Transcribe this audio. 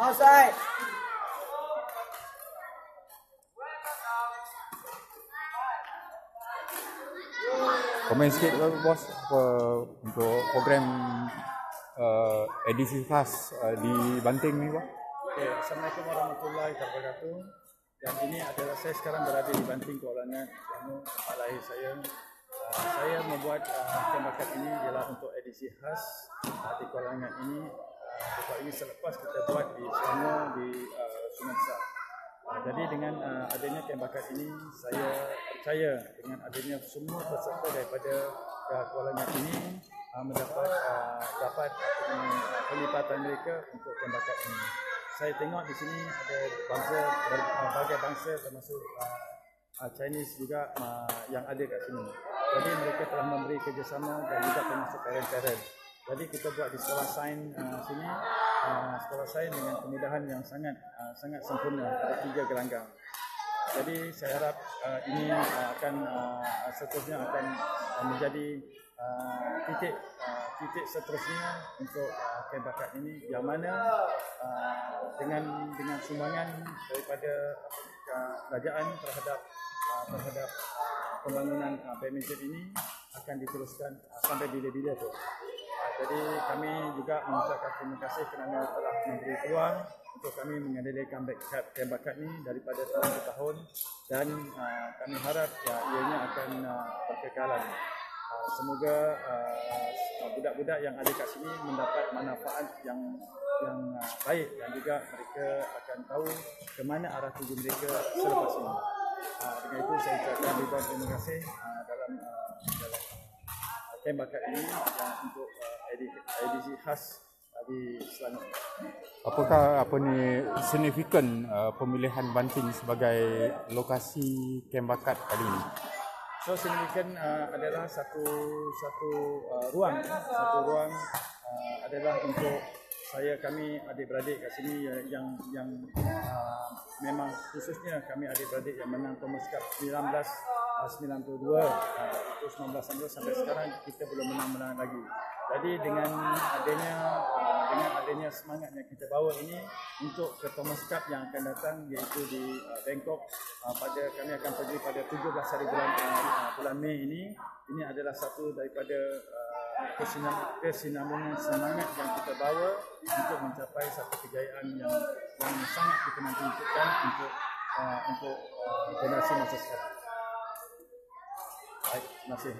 Outside. Komen sikit uh, bos apa, untuk program uh, edisi khas uh, di Banting ni bang. Okay, Assalamualaikum warahmatullahi wabarakatuh. Dan ini adalah saya sekarang berada di Banting Kuala Selangor, tempat lahir saya. Uh, saya membuat uh, ini ialah untuk edisi khas uh, di Kuala Langat ini. Tempat ini selepas kita buat di Selangor di uh, Sungai Besar. Uh, jadi dengan uh, adanya tembakan ini, saya percaya dengan adanya semua peserta daripada uh, Kuala Langat ini uh, mendapat uh, dapat uh, pelipatan mereka untuk tembakan ini. Saya tengok di sini ada bangsa berbagai bangsa termasuk uh, uh, Chinese juga uh, yang ada kat sini. Jadi mereka telah memberi kerjasama dan juga termasuk parent-parent. Jadi kita buat di sekolah sains uh, sini uh, sekolah sains dengan kemudahan yang sangat uh, sangat sempurna ada tiga gelanggang. Jadi saya harap uh, ini uh, akan uh, seterusnya akan uh, menjadi uh, titik uh, titik seterusnya untuk uh, camp bakat ini yang mana uh, dengan dengan sumbangan daripada kerajaan terhadap uh, terhadap uh, pembangunan uh, badminton ini akan diteruskan uh, sampai bila-bila tu. Uh, jadi kami juga mengucapkan terima kasih kerana telah memberi peluang untuk kami mengadakan bakat camp bakat ini daripada tahun ke tahun dan uh, kami harap ya ianya akan uh, berkekalan. Uh, semoga uh, budak-budak yang ada kat sini mendapat manfaat yang yang uh, baik dan juga mereka akan tahu ke mana arah tuju mereka selepas ini. Uh, dengan itu saya ucapkan ribuan terima kasih uh, dalam uh, dalam bakat ini dan untuk uh, edisi, khas di Selangor. Apakah apa ni signifikan uh, pemilihan Banting sebagai lokasi kem bakat kali ini? So signifikan uh, adalah satu satu uh, ruang satu ruang uh, adalah untuk saya kami adik-beradik kat sini yang yang, yang uh, memang khususnya kami adik-beradik yang menang Thomas Cup 19 uh, 92 uh, 1992 sampai sekarang kita belum menang-menang lagi. Jadi dengan adanya uh, dengan adanya semangat yang kita bawa ini untuk ke Thomas Cup yang akan datang iaitu di uh, Bangkok uh, pada kami akan pergi pada 17 hari bulan uh, bulan Mei ini ini adalah satu daripada uh, kesinam, kesinambungan semangat yang kita bawa untuk mencapai satu kejayaan yang yang sangat kita nanti untukkan untuk uh, untuk uh, generasi masa sekarang. Baik, terima kasih.